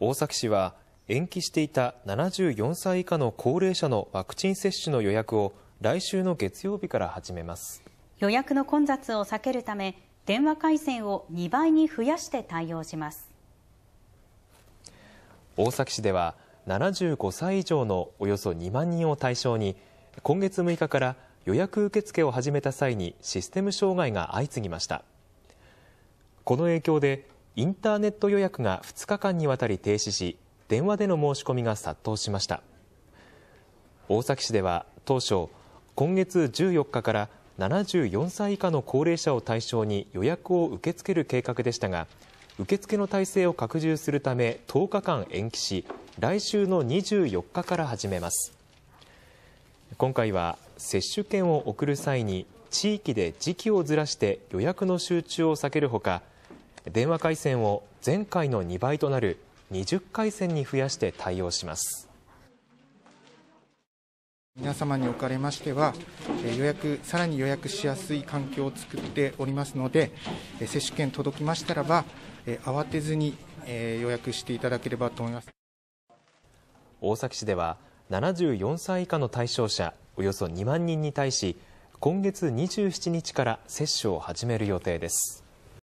大崎市は延期していた74歳以下の高齢者のワクチン接種の予約を来週の月曜日から始めます。予約の混雑を避けるため電話回線を2倍に増やして対応します。大崎市では75歳以上のおよそ2万人を対象に今月6日から予約受付を始めた際にシステム障害が相次ぎました。この影響でインターネット予約が2日間にわたり停止し電話での申し込みが殺到しました。大崎市では当初今月14日から74歳以下の高齢者を対象に予約を受け付ける計画でしたが受付の体制を拡充するため10日間延期し来週の24日から始めます。今回は接種券を送る際に地域で時期をずらして予約の集中を避けるほか電話回線を前回の2倍となる20回線に増やして対応します。皆様におかれましては予約さらに予約しやすい環境を作っておりますので接種券届きましたらば慌てずに予約していただければと思います。大崎市では74歳以下の対象者およそ2万人に対し今月27日から接種を始める予定です